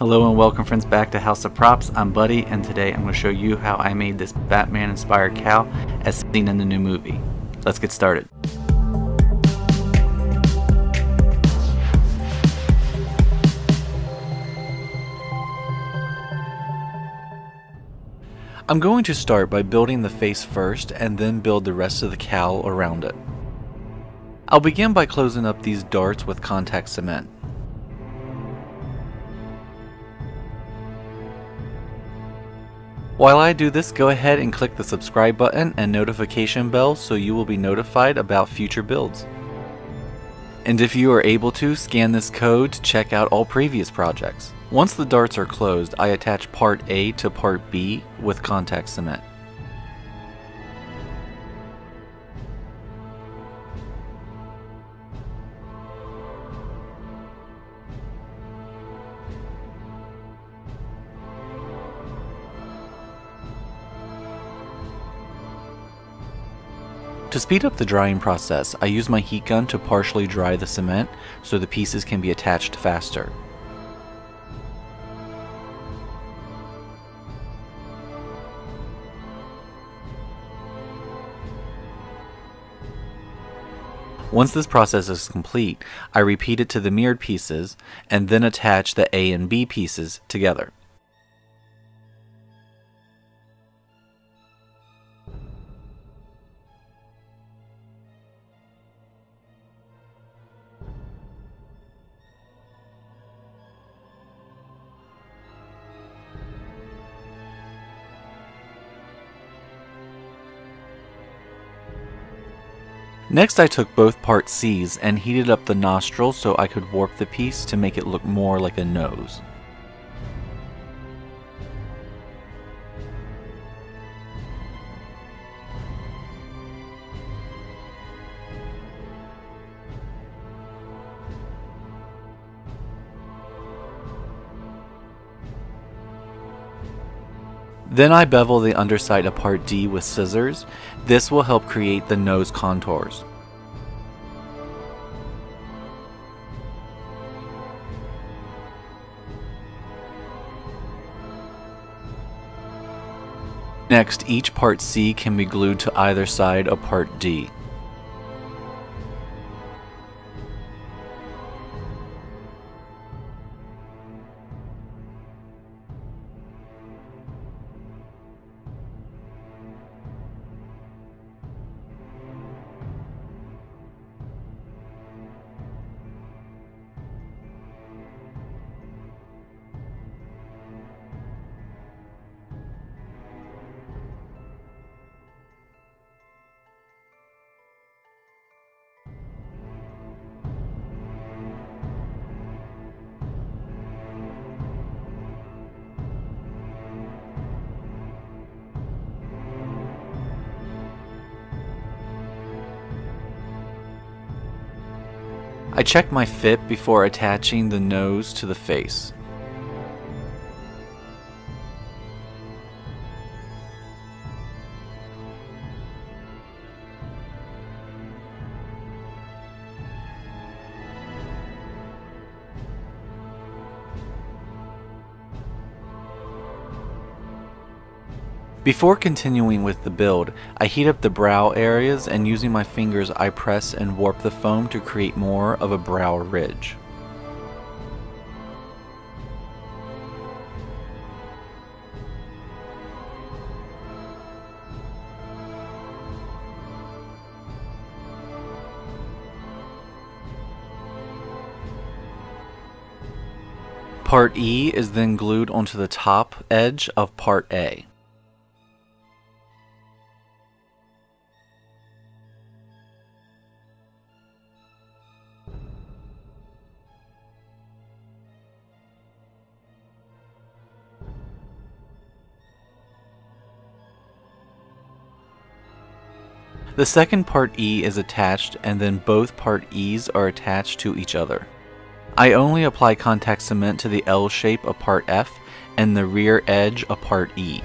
Hello and welcome friends back to Haas of Props. I'm Buddy and today I'm going to show you how I made this Batman inspired cowl as seen in the new movie. Let's get started. I'm going to start by building the face first and then build the rest of the cowl around it. I'll begin by closing up these darts with contact cement. While I do this, go ahead and click the subscribe button and notification bell so you will be notified about future builds. And if you are able to, scan this code to check out all previous projects. Once the darts are closed, I attach part A to part B with contact cement. To speed up the drying process, I use my heat gun to partially dry the cement so the pieces can be attached faster. Once this process is complete, I repeat it to the mirrored pieces and then attach the A and B pieces together. Next I took both part C's and heated up the nostril so I could warp the piece to make it look more like a nose. Then I bevel the underside of part D with scissors. This will help create the nose contours. Next, each part C can be glued to either side of part D. I check my fit before attaching the nose to the face. Before continuing with the build, I heat up the brow areas and using my fingers I press and warp the foam to create more of a brow ridge. Part E is then glued onto the top edge of Part A. The second part E is attached and then both part E's are attached to each other. I only apply contact cement to the L shape of part F and the rear edge of part E.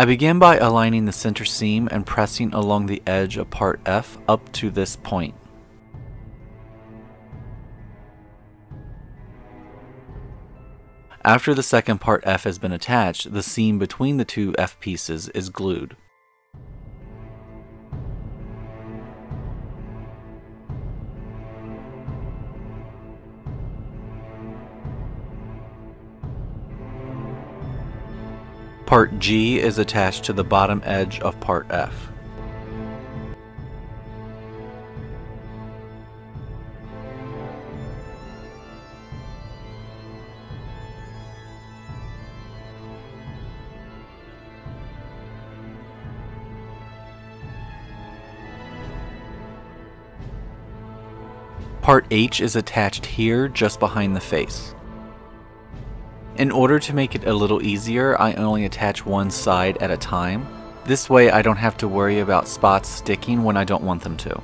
I begin by aligning the center seam and pressing along the edge of part F up to this point. After the second part F has been attached, the seam between the two F pieces is glued. Part G is attached to the bottom edge of part F. Part H is attached here just behind the face. In order to make it a little easier, I only attach one side at a time. This way I don't have to worry about spots sticking when I don't want them to.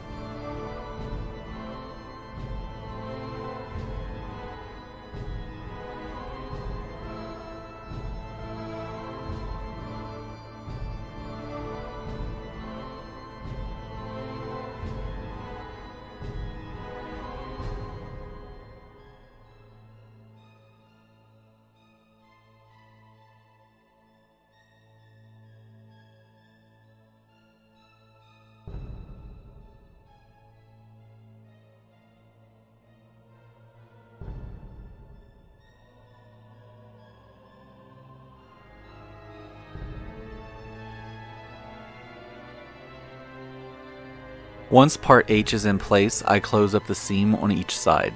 Once part H is in place, I close up the seam on each side.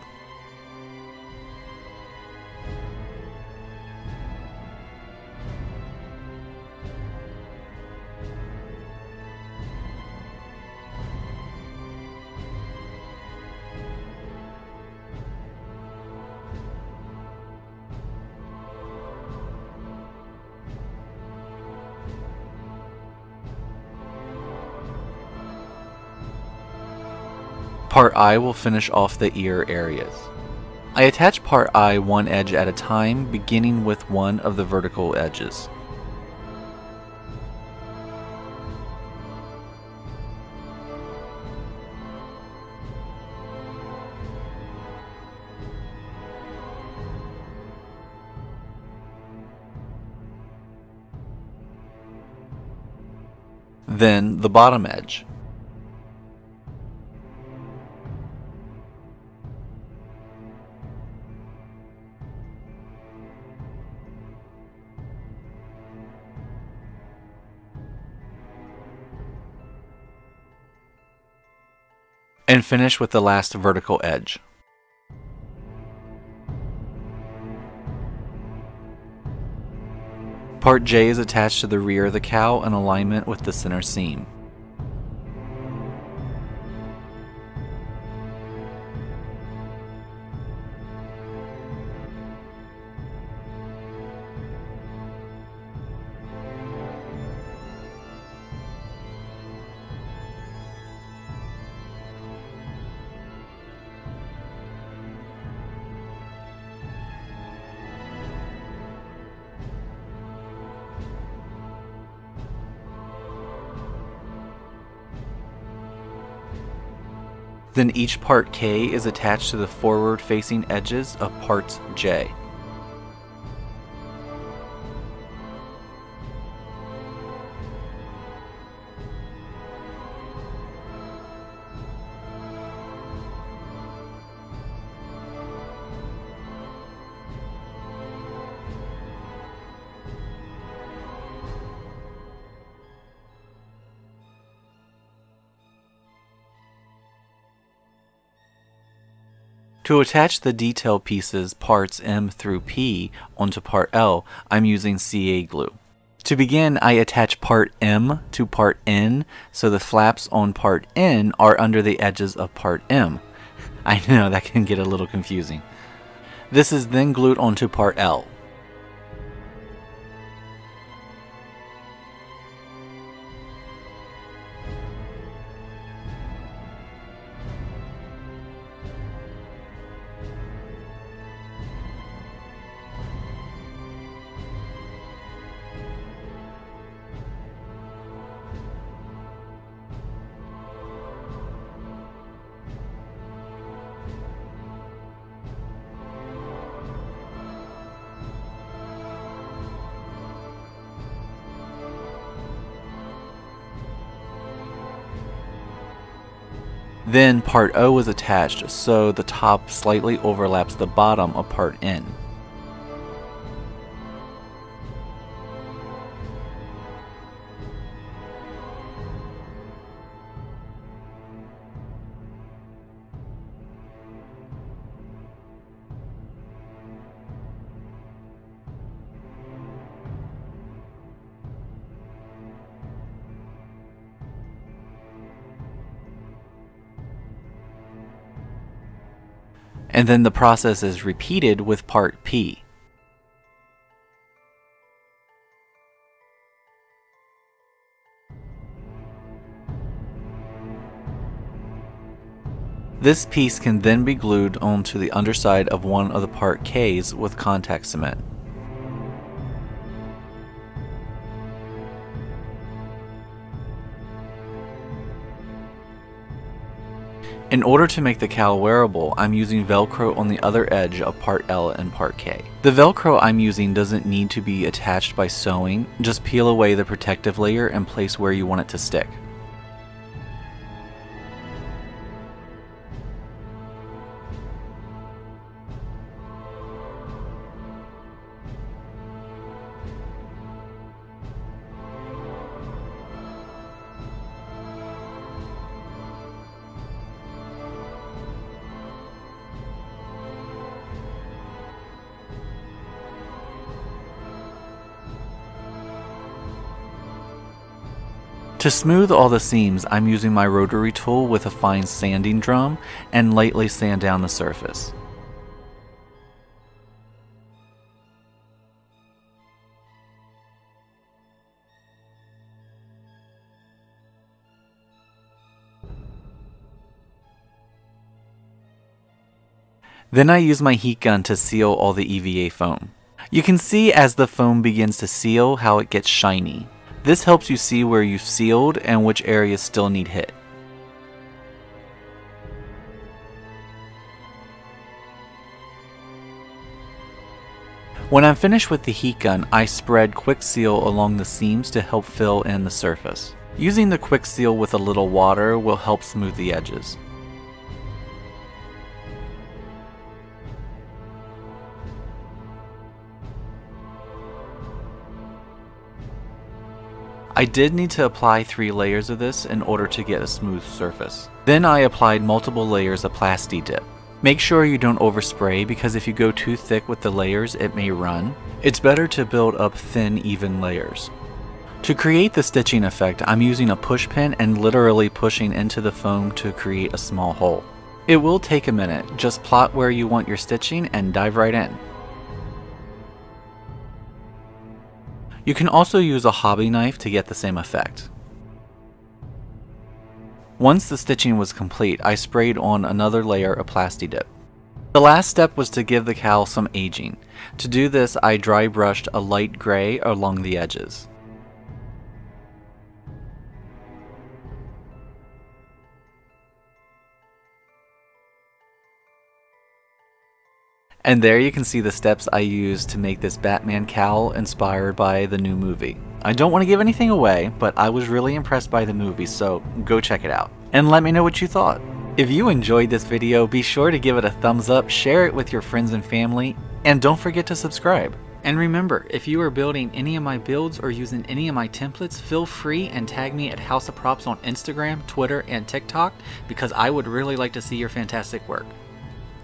Part I will finish off the ear areas. I attach part I one edge at a time, beginning with one of the vertical edges. Then the bottom edge. And finish with the last vertical edge. Part J is attached to the rear of the cowl in alignment with the center seam. Then each part K is attached to the forward facing edges of parts J. To attach the detail pieces parts M through P onto part L, I'm using CA glue. To begin, I attach part M to part N so the flaps on part N are under the edges of part M. I know that can get a little confusing. This is then glued onto part L. Then part O is attached so the top slightly overlaps the bottom of part N. and then the process is repeated with part P. This piece can then be glued onto the underside of one of the part Ks with contact cement. In order to make the cowl wearable, I'm using Velcro on the other edge of part L and part K. The Velcro I'm using doesn't need to be attached by sewing, just peel away the protective layer and place where you want it to stick. To smooth all the seams, I'm using my rotary tool with a fine sanding drum and lightly sand down the surface. Then I use my heat gun to seal all the EVA foam. You can see as the foam begins to seal how it gets shiny. This helps you see where you've sealed and which areas still need hit. When I'm finished with the heat gun, I spread Kwik Seal along the seams to help fill in the surface. Using the Kwik Seal with a little water will help smooth the edges. I did need to apply three layers of this in order to get a smooth surface. Then I applied multiple layers of Plasti Dip. Make sure you don't overspray because if you go too thick with the layers it may run. It's better to build up thin even layers. To create the stitching effect I'm using a push pin and literally pushing into the foam to create a small hole. It will take a minute, just plot where you want your stitching and dive right in. You can also use a hobby knife to get the same effect. Once the stitching was complete, I sprayed on another layer of Plasti Dip. The last step was to give the cowl some aging. To do this, I dry brushed a light gray along the edges. And there you can see the steps I used to make this Batman cowl inspired by the new movie. I don't want to give anything away, but I was really impressed by the movie, so go check it out. And let me know what you thought. If you enjoyed this video, be sure to give it a thumbs up, share it with your friends and family, and don't forget to subscribe. And remember, if you are building any of my builds or using any of my templates, feel free and tag me at Haas of Props on Instagram, Twitter, and TikTok because I would really like to see your fantastic work.